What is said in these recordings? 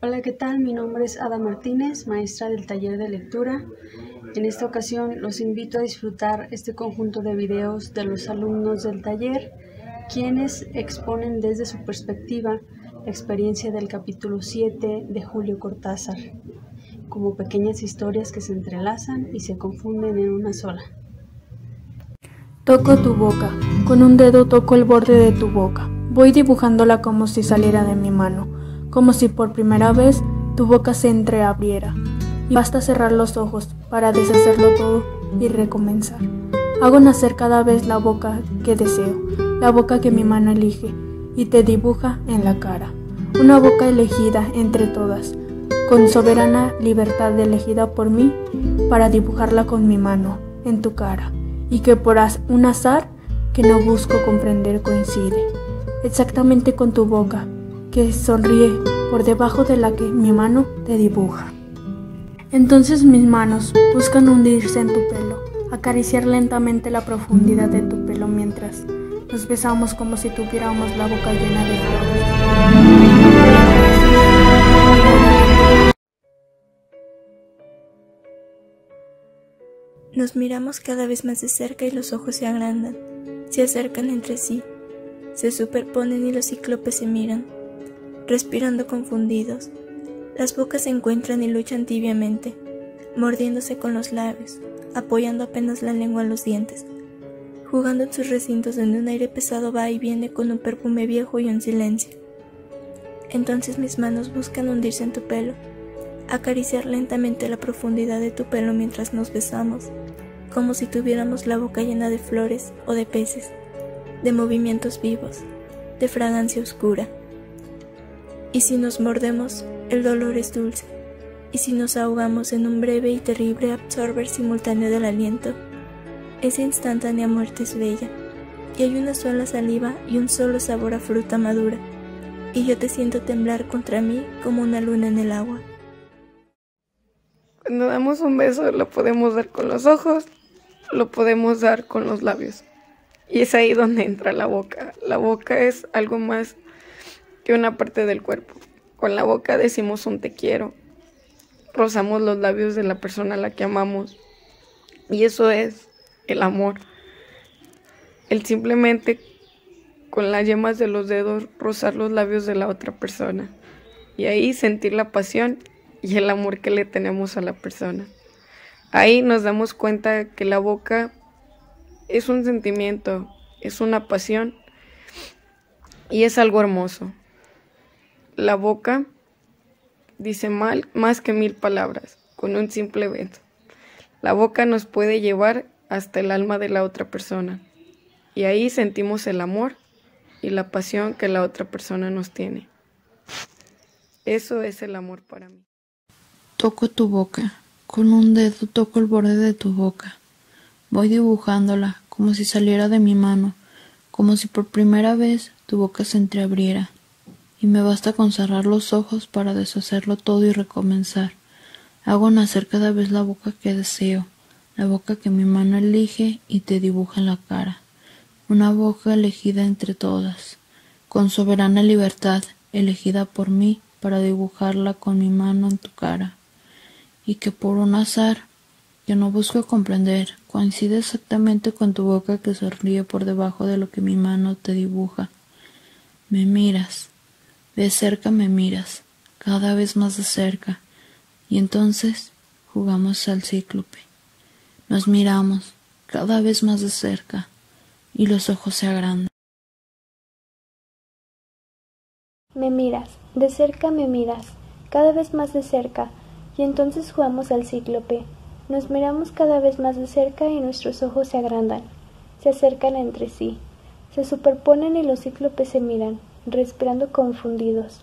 Hola, ¿qué tal? Mi nombre es Ada Martínez, maestra del taller de lectura. En esta ocasión los invito a disfrutar este conjunto de videos de los alumnos del taller, quienes exponen desde su perspectiva la experiencia del capítulo 7 de Julio Cortázar, como pequeñas historias que se entrelazan y se confunden en una sola. Toco tu boca, con un dedo toco el borde de tu boca, voy dibujándola como si saliera de mi mano, como si por primera vez tu boca se entreabriera. Y basta cerrar los ojos para deshacerlo todo y recomenzar. Hago nacer cada vez la boca que deseo, la boca que mi mano elige y te dibuja en la cara. Una boca elegida entre todas, con soberana libertad elegida por mí para dibujarla con mi mano en tu cara y que por un azar que no busco comprender coincide exactamente con tu boca, que sonríe por debajo de la que mi mano te dibuja. Entonces mis manos buscan hundirse en tu pelo, acariciar lentamente la profundidad de tu pelo mientras nos besamos como si tuviéramos la boca llena de flores. Nos miramos cada vez más de cerca y los ojos se agrandan, se acercan entre sí, se superponen y los cíclopes se miran, respirando confundidos. Las bocas se encuentran y luchan tibiamente, mordiéndose con los labios, apoyando apenas la lengua en los dientes, jugando en sus recintos donde un aire pesado va y viene con un perfume viejo y un silencio. Entonces mis manos buscan hundirse en tu pelo, acariciar lentamente la profundidad de tu pelo mientras nos besamos, como si tuviéramos la boca llena de flores o de peces, de movimientos vivos, de fragancia oscura. Y si nos mordemos, el dolor es dulce, y si nos ahogamos en un breve y terrible absorber simultáneo del aliento, esa instantánea muerte es bella, y hay una sola saliva y un solo sabor a fruta madura, y yo te siento temblar contra mí como una luna en el agua. Cuando damos un beso lo podemos dar con los ojos lo podemos dar con los labios. Y es ahí donde entra la boca. La boca es algo más que una parte del cuerpo. Con la boca decimos un te quiero. Rozamos los labios de la persona a la que amamos. Y eso es el amor. El simplemente con las yemas de los dedos rozar los labios de la otra persona. Y ahí sentir la pasión y el amor que le tenemos a la persona. Ahí nos damos cuenta que la boca es un sentimiento, es una pasión y es algo hermoso. La boca dice mal, más que mil palabras con un simple beso. La boca nos puede llevar hasta el alma de la otra persona y ahí sentimos el amor y la pasión que la otra persona nos tiene. Eso es el amor para mí. Toco tu boca con un dedo toco el borde de tu boca. Voy dibujándola, como si saliera de mi mano, como si por primera vez tu boca se entreabriera. Y me basta con cerrar los ojos para deshacerlo todo y recomenzar. Hago nacer cada vez la boca que deseo, la boca que mi mano elige y te dibuja en la cara. Una boca elegida entre todas, con soberana libertad, elegida por mí para dibujarla con mi mano en tu cara y que por un azar que no busco comprender coincide exactamente con tu boca que sonríe por debajo de lo que mi mano te dibuja. Me miras, de cerca me miras, cada vez más de cerca, y entonces jugamos al cíclope. Nos miramos cada vez más de cerca, y los ojos se agrandan. Me miras, de cerca me miras, cada vez más de cerca, y entonces jugamos al cíclope. Nos miramos cada vez más de cerca y nuestros ojos se agrandan, se acercan entre sí, se superponen y los cíclopes se miran, respirando confundidos.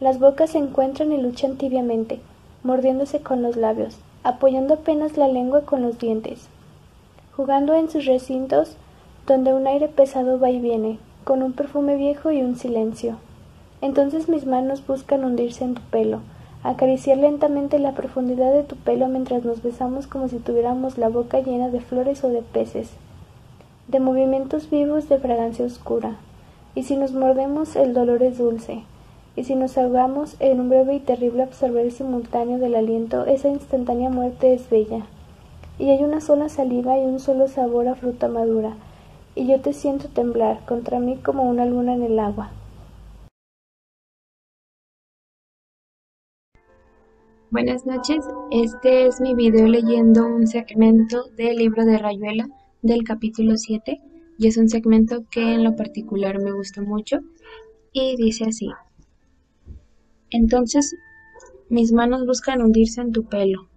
Las bocas se encuentran y luchan tibiamente, mordiéndose con los labios, apoyando apenas la lengua con los dientes, jugando en sus recintos donde un aire pesado va y viene, con un perfume viejo y un silencio. Entonces mis manos buscan hundirse en tu pelo, acariciar lentamente la profundidad de tu pelo mientras nos besamos como si tuviéramos la boca llena de flores o de peces, de movimientos vivos de fragancia oscura. Y si nos mordemos el dolor es dulce, y si nos ahogamos en un breve y terrible absorber simultáneo del aliento, esa instantánea muerte es bella. Y hay una sola saliva y un solo sabor a fruta madura, y yo te siento temblar contra mí como una luna en el agua. Buenas noches, este es mi video leyendo un segmento del libro de Rayuela del capítulo 7 y es un segmento que en lo particular me gusta mucho y dice así. Entonces mis manos buscan hundirse en tu pelo,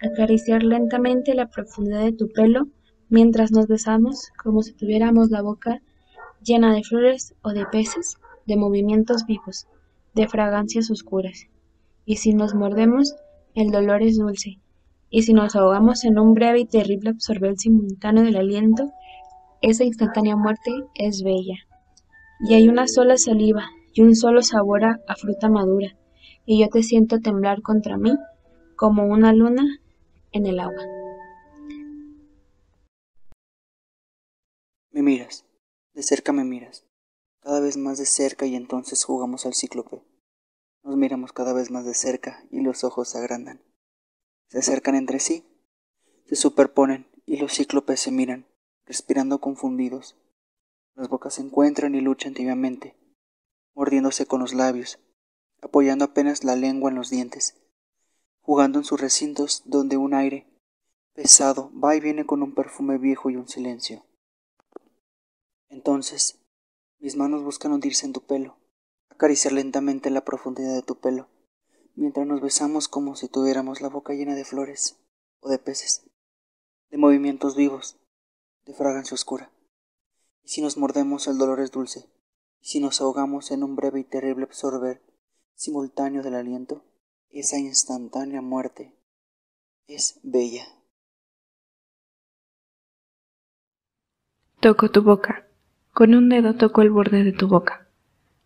acariciar lentamente la profundidad de tu pelo mientras nos besamos como si tuviéramos la boca llena de flores o de peces, de movimientos vivos, de fragancias oscuras. Y si nos mordemos, el dolor es dulce. Y si nos ahogamos en un breve y terrible absorber simultáneo del aliento, esa instantánea muerte es bella. Y hay una sola saliva, y un solo sabor a, fruta madura, y yo te siento temblar contra mí como una luna en el agua. Me miras, de cerca me miras, cada vez más de cerca y entonces jugamos al cíclope. Nos miramos cada vez más de cerca y los ojos se agrandan. Se acercan entre sí, se superponen y los cíclopes se miran, respirando confundidos. Las bocas se encuentran y luchan tibiamente, mordiéndose con los labios, apoyando apenas la lengua en los dientes, jugando en sus recintos donde un aire pesado va y viene con un perfume viejo y un silencio. Entonces, mis manos buscan hundirse en tu pelo, acariciar lentamente la profundidad de tu pelo, mientras nos besamos como si tuviéramos la boca llena de flores o de peces, de movimientos vivos, de fragancia oscura. Y si nos mordemos el dolor es dulce, y si nos ahogamos en un breve y terrible absorber simultáneo del aliento, esa instantánea muerte es bella. Toco tu boca. Con un dedo toco el borde de tu boca.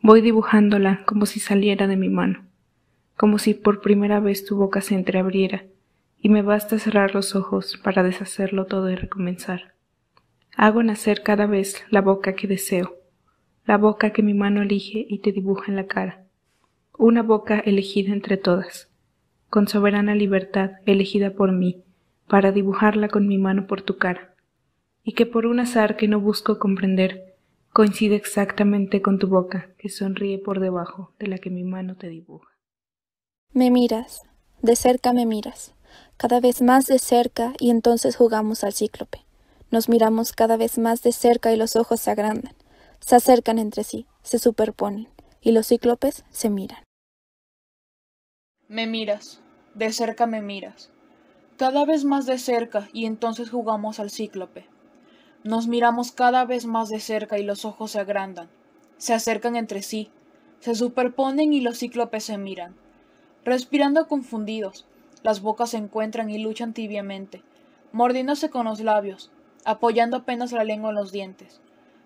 Voy dibujándola como si saliera de mi mano, como si por primera vez tu boca se entreabriera, y me basta cerrar los ojos para deshacerlo todo y recomenzar. Hago nacer cada vez la boca que deseo, la boca que mi mano elige y te dibuja en la cara, una boca elegida entre todas, con soberana libertad elegida por mí, para dibujarla con mi mano por tu cara, y que por un azar que no busco comprender, coincide exactamente con tu boca que sonríe por debajo de la que mi mano te dibuja. Me miras, de cerca me miras, cada vez más de cerca y entonces jugamos al cíclope. Nos miramos cada vez más de cerca y los ojos se agrandan se acercan entre sí, se superponen, y los cíclopes se miran. Me miras, de cerca me miras, cada vez más de cerca, y entonces jugamos al cíclope. Nos miramos cada vez más de cerca y los ojos se agrandan, se acercan entre sí, se superponen y los cíclopes se miran. Respirando confundidos, las bocas se encuentran y luchan tibiamente, mordiéndose con los labios, apoyando apenas la lengua en los dientes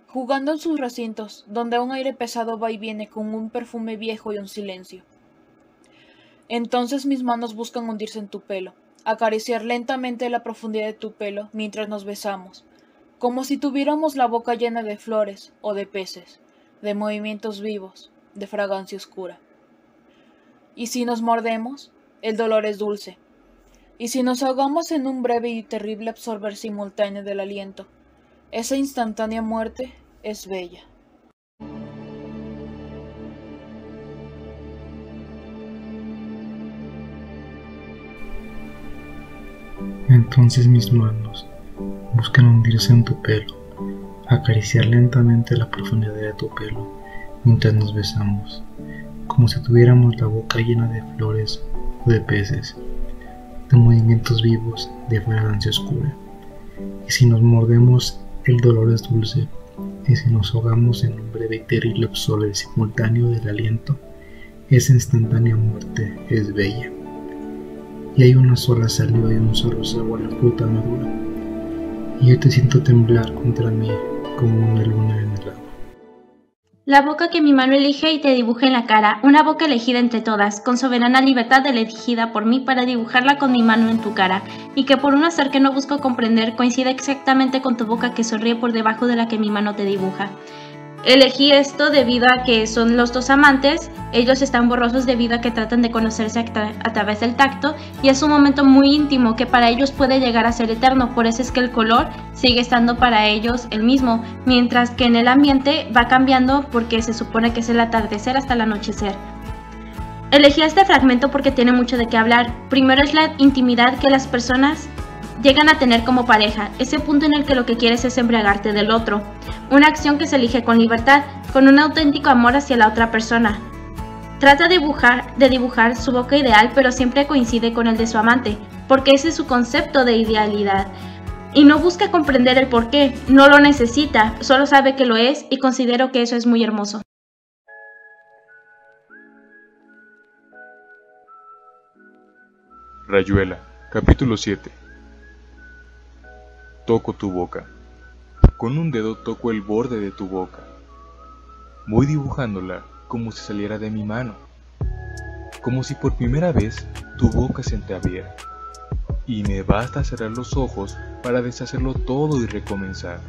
jugando en sus recintos, donde un aire pesado va y viene con un perfume viejo y un silencio. Entonces mis manos buscan hundirse en tu pelo, acariciar lentamente la profundidad de tu pelo mientras nos besamos, como si tuviéramos la boca llena de flores o de peces, de movimientos vivos, de fragancia oscura. Y si nos mordemos, el dolor es dulce. Y si nos ahogamos en un breve y terrible absorber simultáneo del aliento, esa instantánea muerte es bella. Entonces mis manos buscan hundirse en tu pelo, acariciar lentamente la profundidad de tu pelo mientras nos besamos, como si tuviéramos la boca llena de flores o de peces, de movimientos vivos de fragancia oscura. Y si nos mordemos el dolor es dulce, y si nos ahogamos en un breve y terrible absorber simultáneo del aliento, esa instantánea muerte es bella. Y hay una sola saliva y un solo sabor a fruta madura, y yo te siento temblar contra mí como una luna en. La boca que mi mano elige y te dibuja en la cara, una boca elegida entre todas, con soberana libertad elegida por mí para dibujarla con mi mano en tu cara, y que por un azar que no busco comprender coincide exactamente con tu boca que sonríe por debajo de la que mi mano te dibuja. Elegí esto debido a que son los dos amantes, ellos están borrosos debido a que tratan de conocerse a, través del tacto y es un momento muy íntimo que para ellos puede llegar a ser eterno, por eso es que el color sigue estando para ellos el mismo, mientras que en el ambiente va cambiando porque se supone que es el atardecer hasta el anochecer. Elegí este fragmento porque tiene mucho de qué hablar. Primero es la intimidad que las personas llegan a tener como pareja, ese punto en el que lo que quieres es embriagarte del otro, una acción que se elige con libertad, con un auténtico amor hacia la otra persona. Trata de dibujar, su boca ideal, pero siempre coincide con el de su amante, porque ese es su concepto de idealidad. Y no busca comprender el por qué, no lo necesita, solo sabe que lo es y considero que eso es muy hermoso. Rayuela, capítulo 7 Toco tu boca. Con un dedo toco el borde de tu boca. Voy dibujándola como si saliera de mi mano. Como si por primera vez tu boca se entreabriera. Y me basta cerrar los ojos para deshacerlo todo y recomenzar.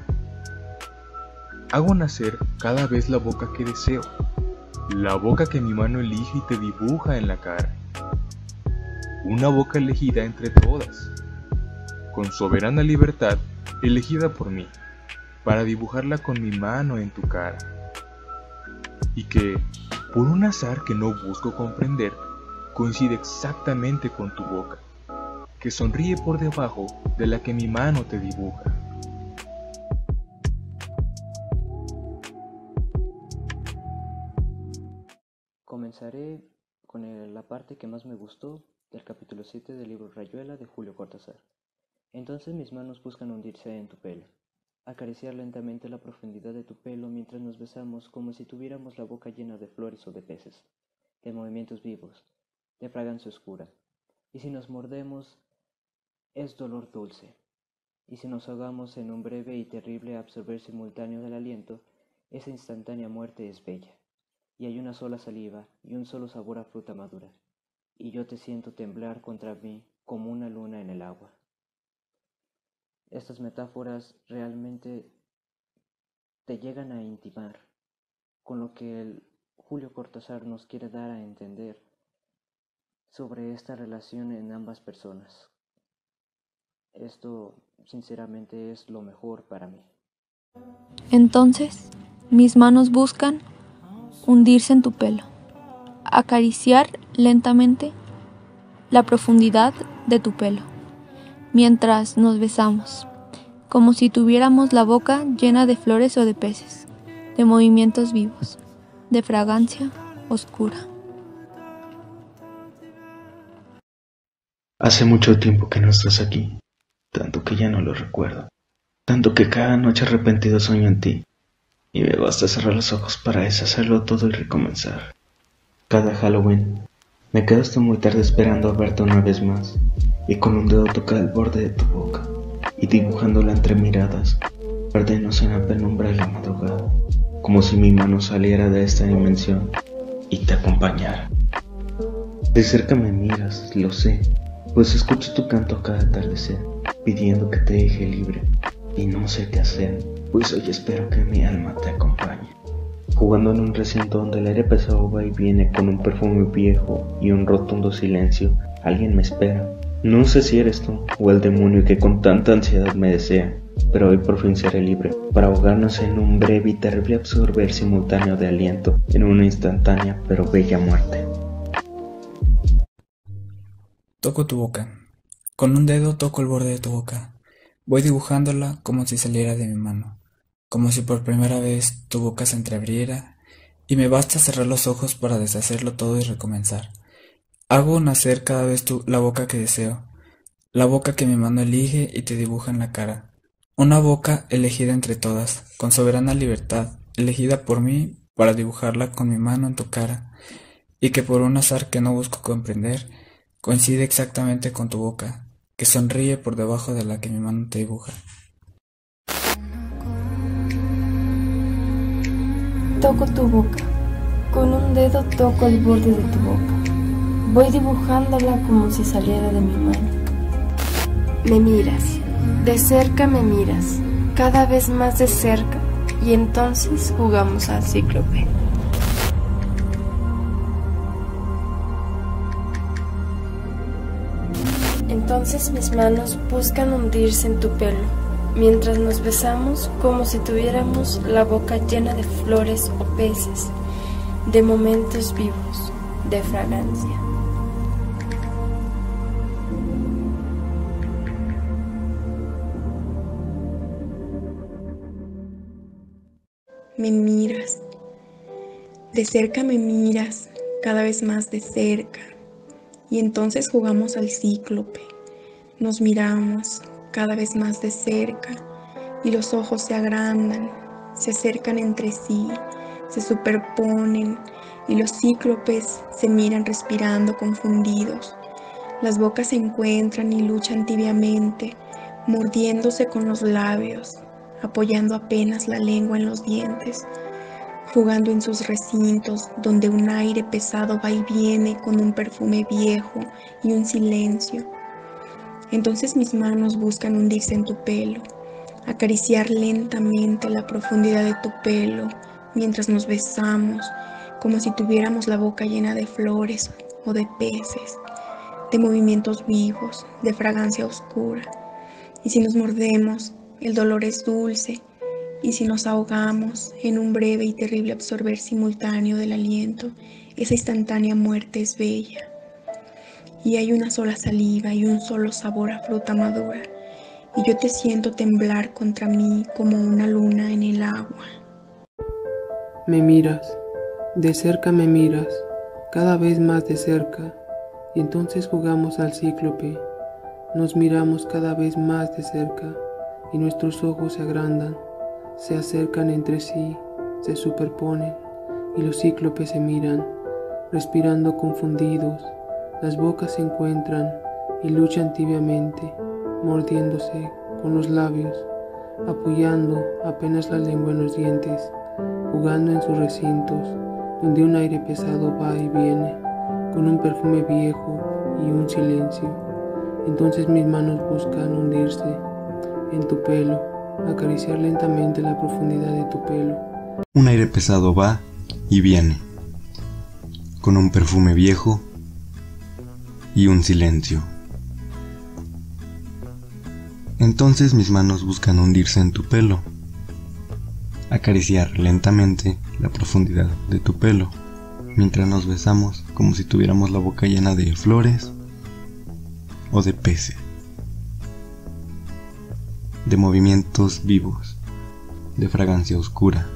Hago nacer cada vez la boca que deseo. La boca que mi mano elige y te dibuja en la cara. Una boca elegida entre todas con soberana libertad elegida por mí, para dibujarla con mi mano en tu cara. Y que, por un azar que no busco comprender, coincide exactamente con tu boca, que sonríe por debajo de la que mi mano te dibuja. Comenzaré con la parte que más me gustó del capítulo 7 del libro Rayuela de Julio Cortázar. Entonces mis manos buscan hundirse en tu pelo, acariciar lentamente la profundidad de tu pelo mientras nos besamos como si tuviéramos la boca llena de flores o de peces, de movimientos vivos, de fragancia oscura. Y si nos mordemos, es dolor dulce. Y si nos ahogamos en un breve y terrible absorber simultáneo del aliento, esa instantánea muerte es bella. Y hay una sola saliva y un solo sabor a fruta madura. Y yo te siento temblar contra mí como una luna en el agua. Estas metáforas realmente te llegan a intimar con lo que el Julio Cortázar nos quiere dar a entender sobre esta relación en ambas personas. Esto sinceramente es lo mejor para mí. Entonces, mis manos buscan hundirse en tu pelo, acariciar lentamente la profundidad de tu pelo mientras nos besamos, como si tuviéramos la boca llena de flores o de peces, de movimientos vivos, de fragancia oscura. Hace mucho tiempo que no estás aquí, tanto que ya no lo recuerdo, tanto que cada noche arrepentido sueño en ti, y me basta cerrar los ojos para deshacerlo todo y recomenzar. Cada Halloween me quedo hasta muy tarde esperando a verte una vez más, y con un dedo tocar el borde de tu boca, y dibujándola entre miradas, perdernos en la penumbra de la madrugada, como si mi mano saliera de esta dimensión y te acompañara. De cerca me miras, lo sé, pues escucho tu canto cada atardecer, pidiendo que te deje libre, y no sé qué hacer, pues hoy espero que mi alma te acompañe jugando en un recinto donde el aire pesado va y viene con un perfume viejo y un rotundo silencio. Alguien me espera. No sé si eres tú o el demonio que con tanta ansiedad me desea, pero hoy por fin seré libre para ahogarnos en un breve y terrible absorber simultáneo de aliento en una instantánea pero bella muerte. Toco tu boca. Con un dedo toco el borde de tu boca. Voy dibujándola como si saliera de mi mano como si por primera vez tu boca se entreabriera, y me basta cerrar los ojos para deshacerlo todo y recomenzar. Hago nacer cada vez tu, la boca que deseo, la boca que mi mano elige y te dibuja en la cara. Una boca elegida entre todas, con soberana libertad, elegida por mí para dibujarla con mi mano en tu cara, y que por un azar que no busco comprender, coincide exactamente con tu boca, que sonríe por debajo de la que mi mano te dibuja. Toco tu boca. Con un dedo toco el borde de tu boca. Voy dibujándola como si saliera de mi mano. Me miras. De cerca me miras. Cada vez más de cerca. y entonces jugamos al cíclope. Entonces mis manos buscan hundirse en tu pelo, mientras nos besamos como si tuviéramos la boca llena de flores o peces, de momentos vivos, de fragancia. Me miras, de cerca me miras, cada vez más de cerca, y entonces jugamos al cíclope. Nos miramos cada vez más de cerca. Y los ojos se agrandan, se acercan entre sí, se superponen. Y los cíclopes se miran respirando confundidos. Las bocas se encuentran y luchan tibiamente, mordiéndose con los labios, apoyando apenas la lengua en los dientes, jugando en sus recintos donde un aire pesado va y viene con un perfume viejo y un silencio entonces mis manos buscan hundirse en tu pelo, acariciar lentamente la profundidad de tu pelo mientras nos besamos, como si tuviéramos la boca llena de flores o de peces, de movimientos vivos, de fragancia oscura. Y si nos mordemos, el dolor es dulce, y si nos ahogamos en un breve y terrible absorber simultáneo del aliento, esa instantánea muerte es bella y hay una sola saliva y un solo sabor a fruta madura, y yo te siento temblar contra mí como una luna en el agua. Me miras, de cerca me miras, cada vez más de cerca, y entonces jugamos al cíclope, nos miramos cada vez más de cerca, y nuestros ojos se agrandan, se acercan entre sí, se superponen, y los cíclopes se miran, respirando confundidos, las bocas se encuentran y luchan tibiamente, mordiéndose con los labios, apoyando apenas la lengua en los dientes, jugando en sus recintos, donde un aire pesado va y viene, con un perfume viejo y un silencio. Entonces mis manos buscan hundirse en tu pelo, acariciar lentamente la profundidad de tu pelo. Un aire pesado va y viene, con un perfume viejo y un silencio. Entonces mis manos buscan hundirse en tu pelo, acariciar lentamente la profundidad de tu pelo, mientras nos besamos como si tuviéramos la boca llena de flores o de peces, de movimientos vivos, de fragancia oscura.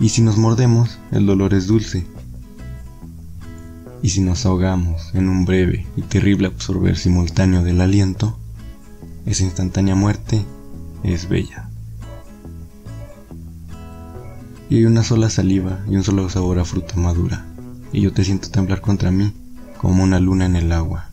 Y si nos mordemos, el dolor es dulce y si nos ahogamos en un breve y terrible absorber simultáneo del aliento, esa instantánea muerte es bella. Y hay una sola saliva y un solo sabor a fruta madura, y yo te siento temblar contra mí como una luna en el agua.